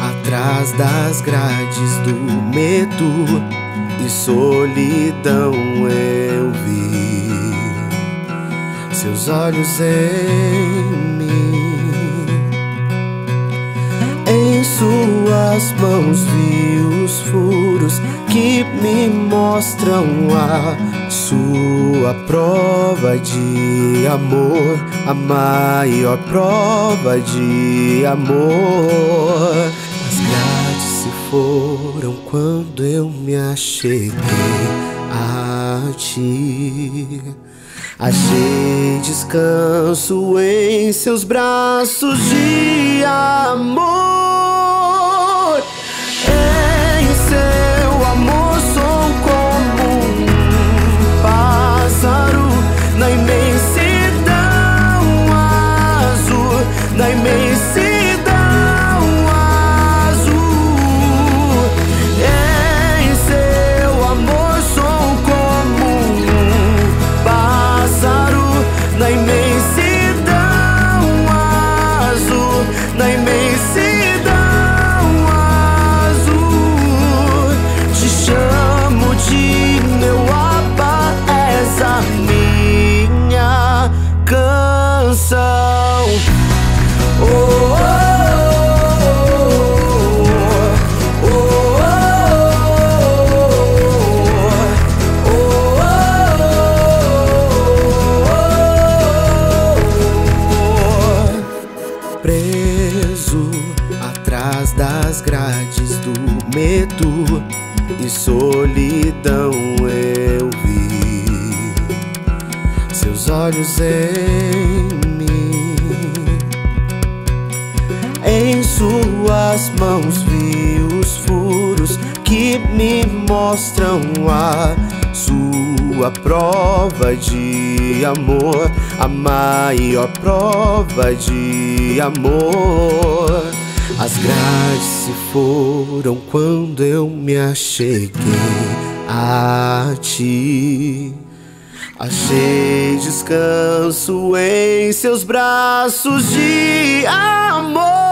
atrás das grades do medo e solidão eu vi seus olhos em mim. Em suas mãos vi os furos que me mostram a sua prova de amor, a maior prova de amor. As grades se foram quando eu me acheguei a ti. Achei descanso em seus braços de amor. Preso atrás das grades do medo e solidão eu vi. Seus olhos em Em suas mãos vi os furos que me mostram a sua prova de amor, a maior prova de amor. As grades se foram quando eu me acheguei a ti. Achei descanso em seus braços de amor.